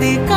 the